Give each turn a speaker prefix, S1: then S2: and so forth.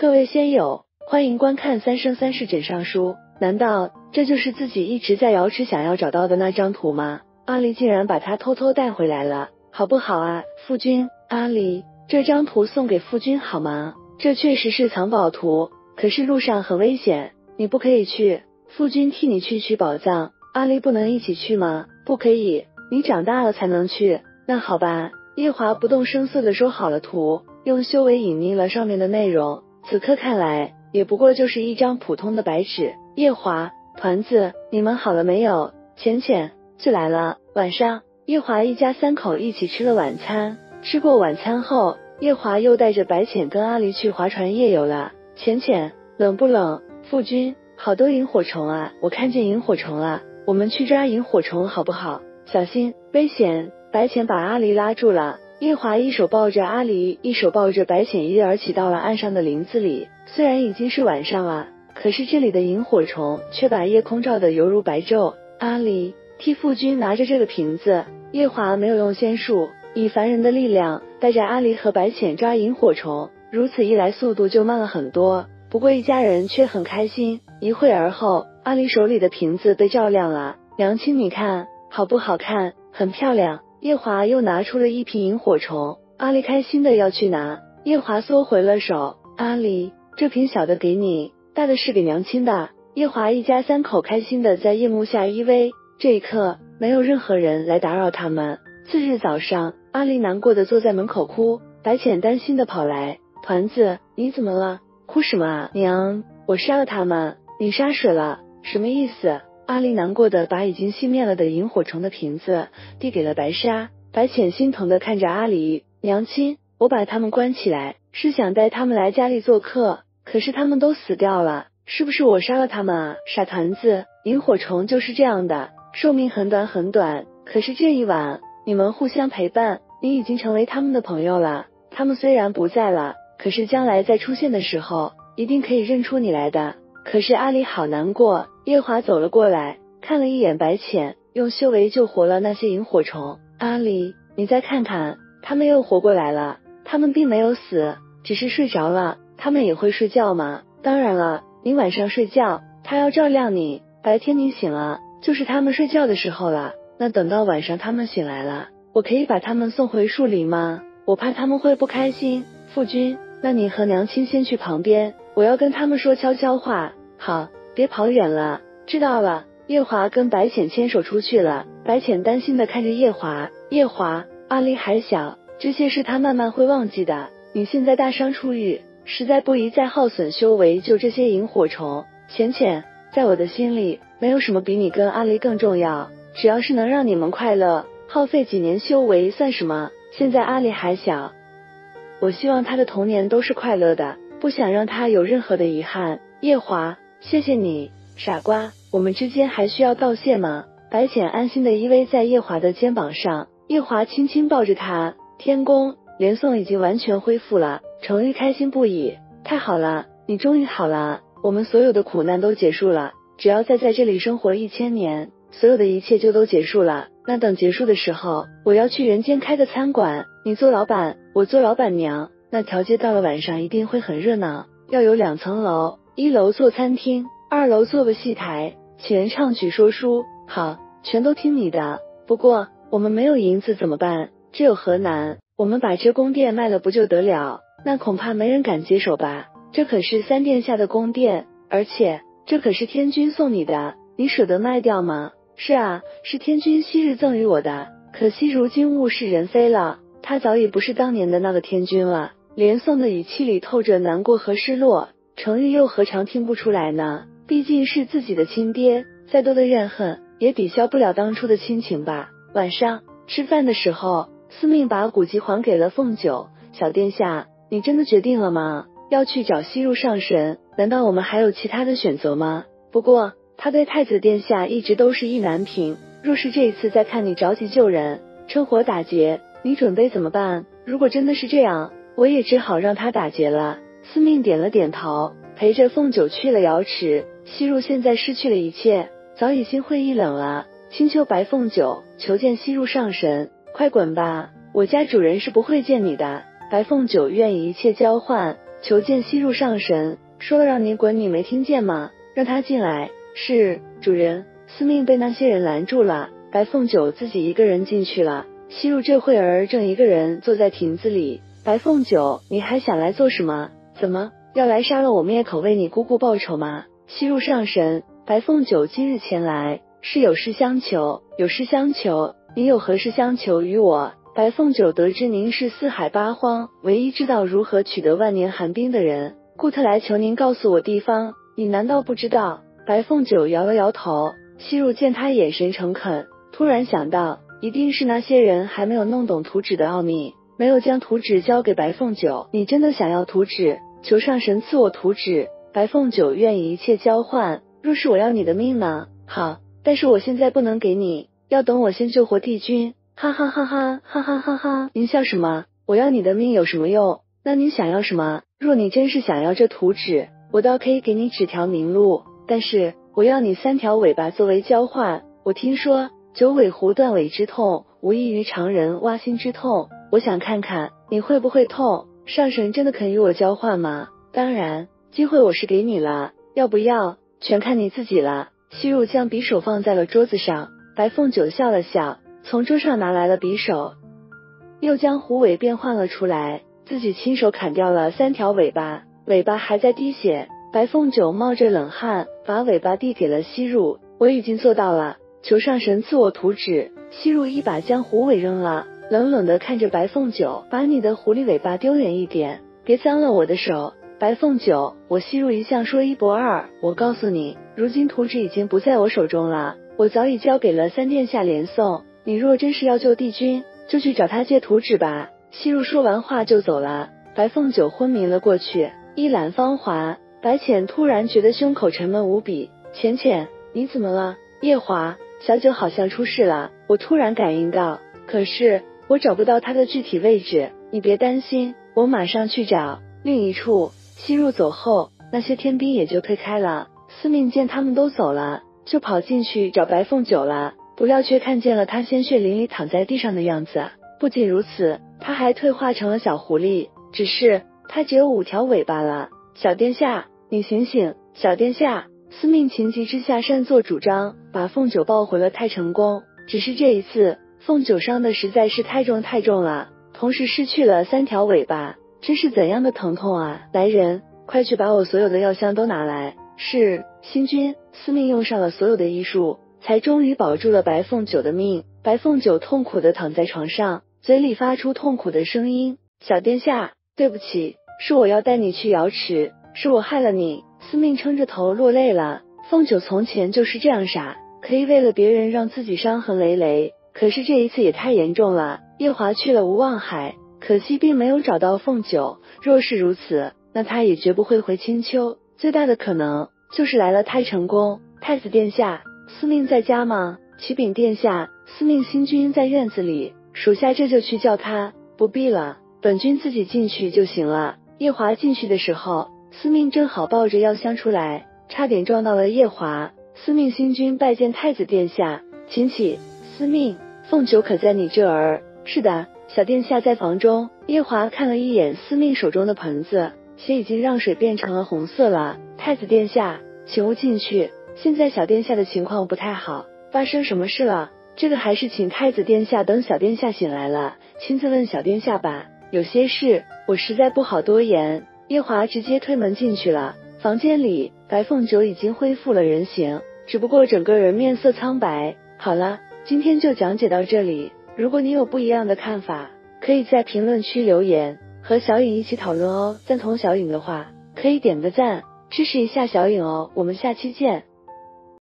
S1: 各位仙友，欢迎观看《三生三世枕上书》。难道这就是自己一直在瑶池想要找到的那张图吗？阿离竟然把它偷偷带回来了，好不好啊，夫君？阿离，这张图送给夫君好吗？这确实是藏宝图，可是路上很危险，你不可以去。夫君替你去取宝藏，阿离不能一起去吗？不可以，你长大了才能去。那好吧。夜华不动声色的收好了图，用修为隐匿了上面的内容。此刻看来，也不过就是一张普通的白纸。夜华，团子，你们好了没有？浅浅就来了。晚上，夜华一家三口一起吃了晚餐。吃过晚餐后，夜华又带着白浅跟阿离去划船夜游了。浅浅，冷不冷？夫君，好多萤火虫啊！我看见萤火虫了，我们去抓萤火虫好不好？小心，危险！白浅把阿离拉住了。夜华一手抱着阿离，一手抱着白浅，一而起到了岸上的林子里。虽然已经是晚上了。可是这里的萤火虫却把夜空照得犹如白昼。阿离替父君拿着这个瓶子，夜华没有用仙术，以凡人的力量带着阿离和白浅抓萤火虫，如此一来速度就慢了很多。不过一家人却很开心。一会儿后，阿离手里的瓶子被照亮了。娘亲，你看好不好看？很漂亮。叶华又拿出了一瓶萤火虫，阿离开心的要去拿，叶华缩回了手。阿离，这瓶小的给你。大的是给娘亲的。叶华一家三口开心的在夜幕下依偎。这一刻，没有任何人来打扰他们。次日早上，阿离难过的坐在门口哭。白浅担心的跑来：“团子，你怎么了？哭什么啊？娘，我杀了他们。你杀谁了？什么意思？”阿离难过的把已经熄灭了的萤火虫的瓶子递给了白沙。白浅心疼的看着阿离：“娘亲，我把他们关起来，是想带他们来家里做客。”可是他们都死掉了，是不是我杀了他们啊？傻团子，萤火虫就是这样的，寿命很短很短。可是这一晚，你们互相陪伴，你已经成为他们的朋友了。他们虽然不在了，可是将来再出现的时候，一定可以认出你来的。可是阿离好难过。夜华走了过来，看了一眼白浅，用修为救活了那些萤火虫。阿离，你再看看，他们又活过来了。他们并没有死，只是睡着了。他们也会睡觉吗？当然了，你晚上睡觉，他要照亮你；白天你醒了，就是他们睡觉的时候了。那等到晚上他们醒来了，我可以把他们送回树林吗？我怕他们会不开心。父君，那你和娘亲先去旁边，我要跟他们说悄悄话。好，别跑远了。知道了。夜华跟白浅牵手出去了。白浅担心的看着夜华，夜华，阿离还小，这些事他慢慢会忘记的。你现在大伤初愈。实在不宜再耗损修为救这些萤火虫。浅浅，在我的心里，没有什么比你跟阿离更重要。只要是能让你们快乐，耗费几年修为算什么？现在阿离还小，我希望他的童年都是快乐的，不想让他有任何的遗憾。夜华，谢谢你，傻瓜。我们之间还需要道谢吗？白浅安心的依偎在夜华的肩膀上，夜华轻轻抱着他。天宫。连宋已经完全恢复了，程玉开心不已。太好了，你终于好了，我们所有的苦难都结束了。只要再在这里生活一千年，所有的一切就都结束了。那等结束的时候，我要去人间开个餐馆，你做老板，我做老板娘。那条街到了晚上一定会很热闹，要有两层楼，一楼做餐厅，二楼做个戏台，请人唱曲说书。好，全都听你的。不过我们没有银子怎么办？这有何难？我们把这宫殿卖了不就得了？那恐怕没人敢接手吧？这可是三殿下的宫殿，而且这可是天君送你的，你舍得卖掉吗？是啊，是天君昔日赠予我的，可惜如今物是人非了，他早已不是当年的那个天君了。连宋的语气里透着难过和失落，程昱又何尝听不出来呢？毕竟是自己的亲爹，再多的怨恨也抵消不了当初的亲情吧。晚上吃饭的时候。司命把古籍还给了凤九小殿下，你真的决定了吗？要去找西入上神？难道我们还有其他的选择吗？不过他对太子殿下一直都是意难平。若是这一次再看你着急救人，趁火打劫，你准备怎么办？如果真的是这样，我也只好让他打劫了。司命点了点头，陪着凤九去了瑶池。西入现在失去了一切，早已心灰意冷了。青丘白凤九求见西入上神。快滚吧！我家主人是不会见你的。白凤九愿意一切交换，求见西入上神。说了让你滚，你没听见吗？让他进来。是主人。司命被那些人拦住了，白凤九自己一个人进去了。西入这会儿正一个人坐在亭子里。白凤九，你还想来做什么？怎么要来杀了我灭口，为你姑姑报仇吗？西入上神，白凤九今日前来是有事相求，有事相求。你有何事相求于我？白凤九得知您是四海八荒唯一知道如何取得万年寒冰的人，故特来求您告诉我地方。你难道不知道？白凤九摇了摇头。西入见他眼神诚恳，突然想到，一定是那些人还没有弄懂图纸的奥秘，没有将图纸交给白凤九。你真的想要图纸？求上神赐我图纸。白凤九愿以一切交换。若是我要你的命呢？好，但是我现在不能给你，要等我先救活帝君。哈哈哈哈哈哈哈哈！您笑什么？我要你的命有什么用？那您想要什么？若你真是想要这图纸，我倒可以给你指条明路。但是我要你三条尾巴作为交换。我听说九尾狐断尾之痛，无异于常人挖心之痛。我想看看你会不会痛。上神真的肯与我交换吗？当然，机会我是给你了，要不要全看你自己了。西入将匕首放在了桌子上，白凤九笑了笑。从桌上拿来了匕首，又将狐尾变换了出来，自己亲手砍掉了三条尾巴，尾巴还在滴血。白凤九冒着冷汗，把尾巴递给了西入。我已经做到了，求上神赐我图纸。西入一把将狐尾扔了，冷冷的看着白凤九，把你的狐狸尾巴丢远一点，别脏了我的手。白凤九，我西入一向说一不二，我告诉你，如今图纸已经不在我手中了，我早已交给了三殿下连宋。你若真是要救帝君，就去找他借图纸吧。西入说完话就走了，白凤九昏迷了过去，一览芳华。白浅突然觉得胸口沉闷无比。浅浅，你怎么了？夜华，小九好像出事了，我突然感应到，可是我找不到他的具体位置。你别担心，我马上去找。另一处，西入走后，那些天兵也就退开了。司命见他们都走了，就跑进去找白凤九了。不料却看见了他鲜血淋漓躺在地上的样子。不仅如此，他还退化成了小狐狸，只是他只有五条尾巴了。小殿下，你醒醒！小殿下，司命情急之下擅作主张，把凤九抱回了太成宫。只是这一次，凤九伤的实在是太重太重了，同时失去了三条尾巴，这是怎样的疼痛啊！来人，快去把我所有的药箱都拿来。是，星君。司命用上了所有的医术。才终于保住了白凤九的命。白凤九痛苦的躺在床上，嘴里发出痛苦的声音：“小殿下，对不起，是我要带你去瑶池，是我害了你。”司命撑着头落泪了。凤九从前就是这样傻，可以为了别人让自己伤痕累累。可是这一次也太严重了。夜华去了无望海，可惜并没有找到凤九。若是如此，那他也绝不会回青丘。最大的可能就是来了太成宫。太子殿下。司命在家吗？启禀殿下，司命新君在院子里，属下这就去叫他。不必了，本君自己进去就行了。夜华进去的时候，司命正好抱着药箱出来，差点撞到了夜华。司命新君拜见太子殿下，请起。司命，凤九可在你这儿？是的，小殿下在房中。夜华看了一眼司命手中的盆子，血已经让水变成了红色了。太子殿下，请勿进去。现在小殿下的情况不太好，发生什么事了？这个还是请太子殿下等小殿下醒来了，亲自问小殿下吧。有些事我实在不好多言。夜华直接推门进去了，房间里白凤九已经恢复了人形，只不过整个人面色苍白。好了，今天就讲解到这里。如果你有不一样的看法，可以在评论区留言，和小颖一起讨论哦。赞同小颖的话，可以点个赞，支持一下小颖哦。我们下期见。